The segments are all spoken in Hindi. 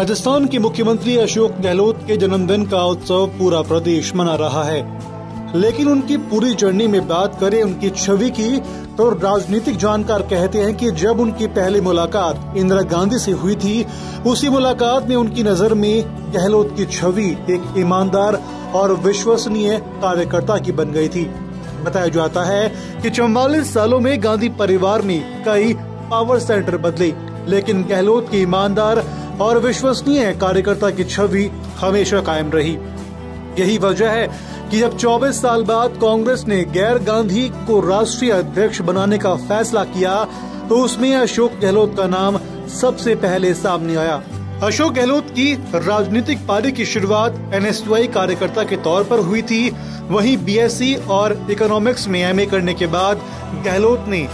राजस्थान के मुख्यमंत्री अशोक गहलोत के जन्मदिन का उत्सव पूरा प्रदेश मना रहा है। लेकिन उनकी पूरी जर्नी में बात करें उनकी छवि की तो राजनीतिक जानकार कहते हैं कि जब उनकी पहली मुलाकात इंदिरा गांधी से हुई थी, उसी मुलाकात में उनकी नज़र में गहलोत की छवि एक ईमानदार और विश्वसनीय कार्यकर्ता की बन गई थी। बताया जाता है कि चौवालीस सालों में गांधी परिवार ने कई पावर सेंटर बदले, लेकिन गहलोत की ईमानदार और विश्वसनीय कार्यकर्ता की छवि हमेशा कायम रही। यही वजह है कि जब 24 साल बाद कांग्रेस ने गैर गांधी को राष्ट्रीय अध्यक्ष बनाने का फैसला किया तो उसमें अशोक गहलोत का नाम सबसे पहले सामने आया। अशोक गहलोत की राजनीतिक पारी की शुरुआत एनएसयूआई कार्यकर्ता के तौर पर हुई थी। वहीं बीएससी और इकोनॉमिक्स में एमए करने के बाद गहलोत ने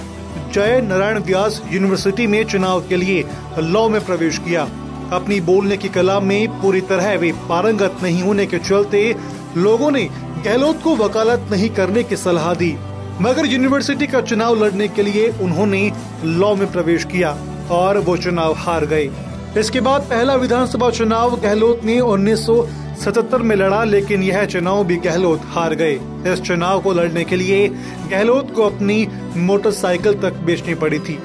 जय नारायण व्यास यूनिवर्सिटी में चुनाव के लिए लॉ में प्रवेश किया। अपनी बोलने की कला में पूरी तरह वे पारंगत नहीं होने के चलते लोगों ने गहलोत को वकालत नहीं करने की सलाह दी। मगर यूनिवर्सिटी का चुनाव लड़ने के लिए उन्होंने लॉ में प्रवेश किया और वो चुनाव हार गए। इसके बाद पहला विधानसभा चुनाव गहलोत ने 1977 में लड़ा, लेकिन यह चुनाव भी गहलोत हार गए। इस चुनाव को लड़ने के लिए गहलोत को अपनी मोटरसाइकिल तक बेचनी पड़ी थी।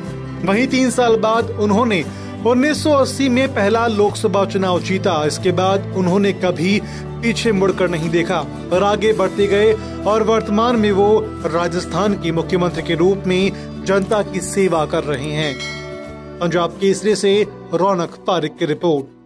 वहीं तीन साल बाद उन्होंने 1980 में पहला लोकसभा चुनाव जीता। इसके बाद उन्होंने कभी पीछे मुड़कर नहीं देखा। और आगे बढ़ते गए और वर्तमान में वो राजस्थान के मुख्यमंत्री के रूप में जनता की सेवा कर रहे हैं। पंजाब केसरी से रौनक पारिक की रिपोर्ट।